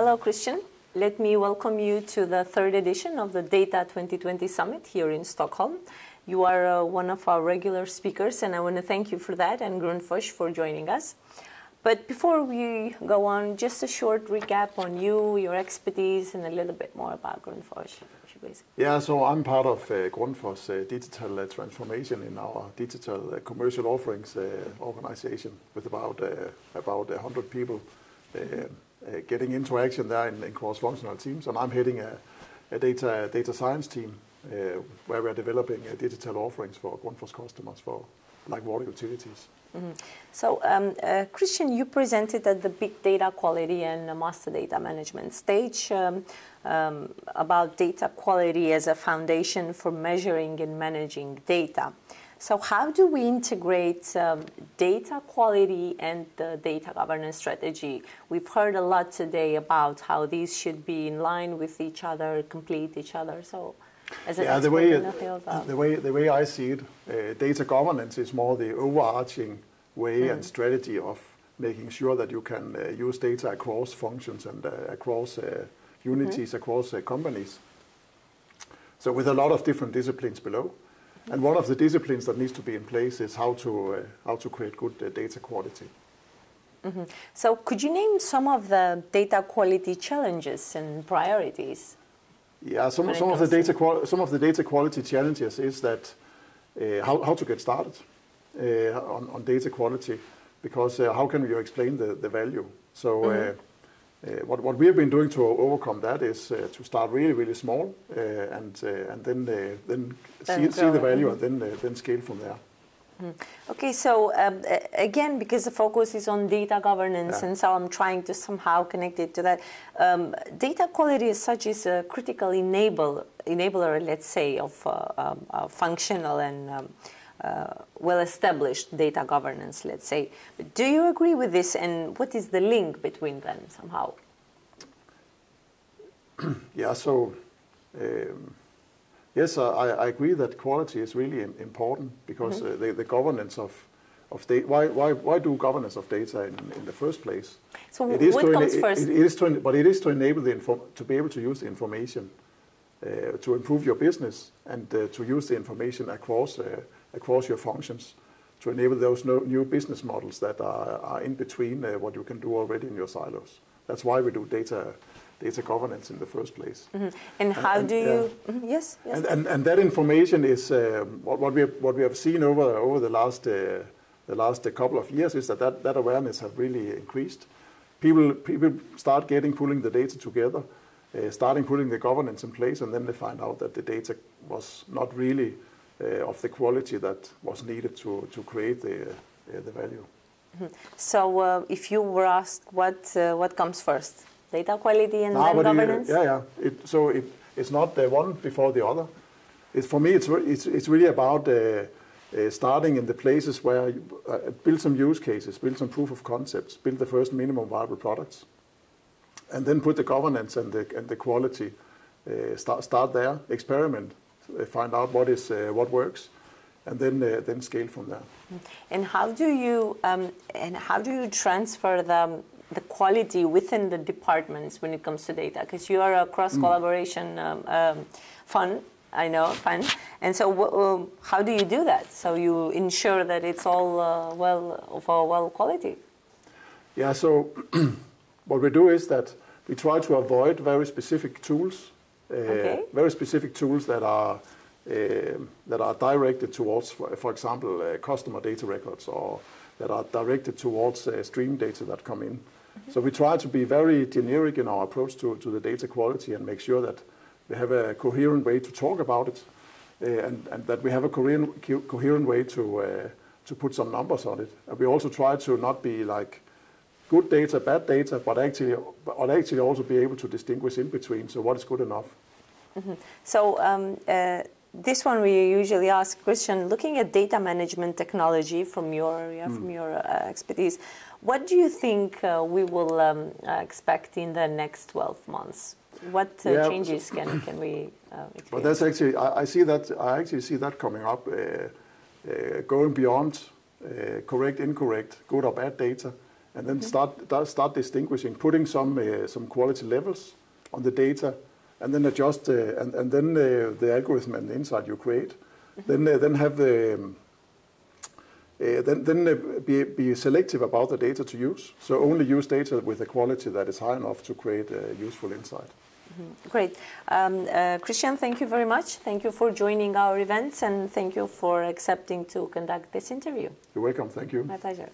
Hello, Christian. Let me welcome you to the third edition of the Data 2020 Summit here in Stockholm. You are uh, one of our regular speakers, and I want to thank you for that, and Grundfos for joining us. But before we go on, just a short recap on you, your expertise, and a little bit more about Grundfos. Yeah, so I'm part of uh, Grundfos uh, digital uh, transformation in our digital uh, commercial offerings uh, organization with about uh, about 100 people uh, getting into action there in, cross-functional teams, and I'm heading a, data data science team where we're developing digital offerings for Grundfos customers for like water utilities. Mm -hmm. So, um, uh, Christian, you presented at the Big Data Quality and Master Data Management stage um, um, about data quality as a foundation for measuring and managing data. So, how do we integrate um, data quality and the data governance strategy? We've heard a lot today about how these should be in line with each other, complete each other. So, yeah, the way, the way the way I see it, uh, data governance is more the overarching way mm. and strategy of making sure that you can uh, use data across functions and uh, across uh, unities, mm -hmm. across uh, companies. So with a lot of different disciplines below. Mm -hmm. And one of the disciplines that needs to be in place is how to uh, how to create good data quality. -hmm. So could you name some of the data quality challenges and priorities? Yeah, some, some of the data some of the data quality challenges is that uh, how, how to get started uh, on, on data quality because uh, how can you explain the, the value? So mm-hmm. what, what we have been doing to overcome that is to start really really small and and then see, see the value mm-hmm. and then then scale from there. Hmm. Okay, so um, again, because the focus is on data governance, and so I'm trying to somehow connect it to that. Um, data quality as such is a critical enable, enabler, let's say, of uh, um, functional and uh, well-established data governance, let's say. But do you agree with this, and what is the link between them somehow? yeah, so um, Yes, I, I agree that quality is really important because mm -hmm. uh, the, the governance of of data. Why, why, why do governance of data in, in the first place? So it is what to comes first? It, it is to, but it is to enable the inform, to be able to use the information uh, to improve your business and uh, to use the information across uh, across your functions to enable those no, new business models that are, are in between uh, what you can do already in your silos. That's why we do data data governance in the first place. Mm -hmm. And how do you? Uh, mm -hmm. Yes, yes. And, and, and that information is uh, what, what we have, what we have seen over over the last uh, the last couple of years is that, that that awareness have really increased. People people start getting pulling the data together, uh, starting putting the governance in place, and then they find out that the data was not really of the quality that was needed to to create the uh, the value. Mm -hmm. So, if you were asked what what comes first, data quality and no, governance? It, yeah, yeah. It, so it, it's not the one before the other. It's, for me, it's, it's, it's really about uh, uh, starting in the places where you uh, build some use cases, build some proof of concepts, build the first minimum viable products, and then put the governance and the, and the quality. Uh, start, start there, experiment, uh, find out what is uh, what works, and then then scale from there. And how do you um, and how do you transfer the the quality within the departments when it comes to data? Because you are a cross collaboration mm. um, um, fund, I know, fun. And so, uh, how do you do that? So you ensure that it's all uh, well of a well quality. Yeah. So what we do is that we try to avoid very specific tools, uh, okay. very specific tools that are. Uh, that are directed towards, for, for example, uh, customer data records or that are directed towards uh, stream data that come in. So we try to be very generic in our approach to, to the data quality and make sure that we have a coherent way to talk about it uh, and, and that we have a coherent, coherent way to, uh, to put some numbers on it. And we also try to not be like good data, bad data, but actually, but actually also be able to distinguish in between. So what is good enough? Mm -hmm. So um, uh, this one we usually ask Christian, looking at data management technology from your area, mm. from your uh, expertise, what do you think uh, we will um, uh, expect in the next 12 months? What uh, yeah, changes can, can we uh, expect? But that's actually, I, I, see that, I actually see that coming up, uh, uh, going beyond correct, incorrect, good or bad data, and then start start distinguishing, putting some some quality levels on the data, and then adjust and and then the algorithm and the insight you create, then then have the um, uh, then, then uh, be, be selective about the data to use. So only use data with a quality that is high enough to create a useful insight. Mm -hmm. Great. Um, uh, Christian, thank you very much. Thank you for joining our events and thank you for accepting to conduct this interview. You're welcome. Thank you. My pleasure.